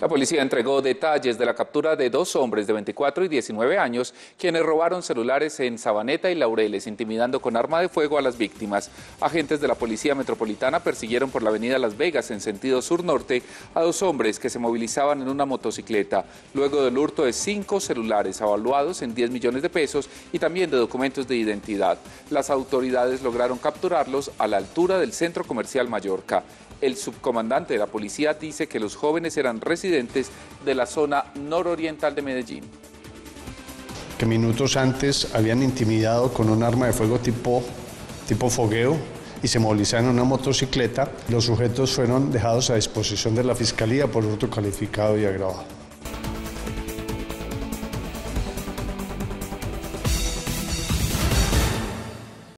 La policía entregó detalles de la captura de dos hombres de 24 y 19 años quienes robaron celulares en Sabaneta y Laureles, intimidando con arma de fuego a las víctimas. Agentes de la Policía Metropolitana persiguieron por la avenida Las Vegas en sentido sur-norte a dos hombres que se movilizaban en una motocicleta, luego del hurto de cinco celulares avaluados en 10 millones de pesos y también de documentos de identidad. Las autoridades lograron capturarlos a la altura del Centro Comercial Mallorca. El subcomandante de la policía dice que los jóvenes eran residentes de la zona nororiental de Medellín. Que minutos antes habían intimidado con un arma de fuego tipo, tipo fogueo y se movilizaron en una motocicleta. Los sujetos fueron dejados a disposición de la Fiscalía por hurto calificado y agravado.